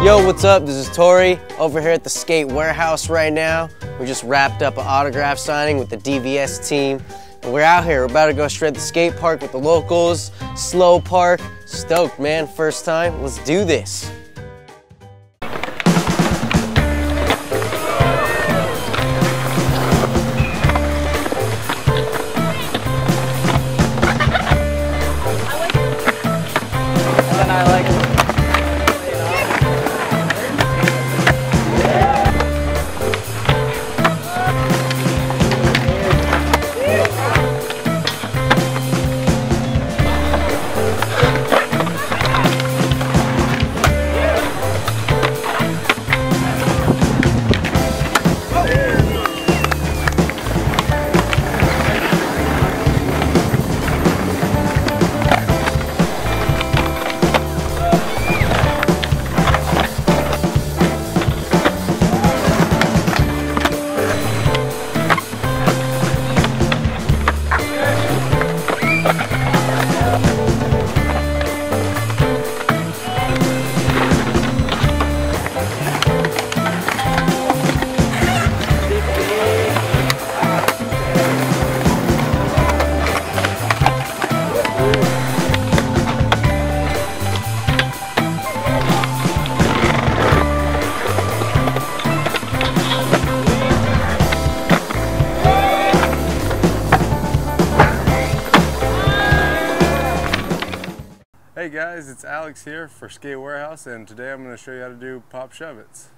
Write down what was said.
Yo, what's up? This is Torey over here at the Skate Warehouse right now. We just wrapped up an autograph signing with the DVS team. And we're out here. We're about to go to the skate park with the locals. SLO park. Stoked, man. First time. Let's do this. Hey guys, it's Alex here for Skate Warehouse and today I'm going to show you how to do pop shove-its.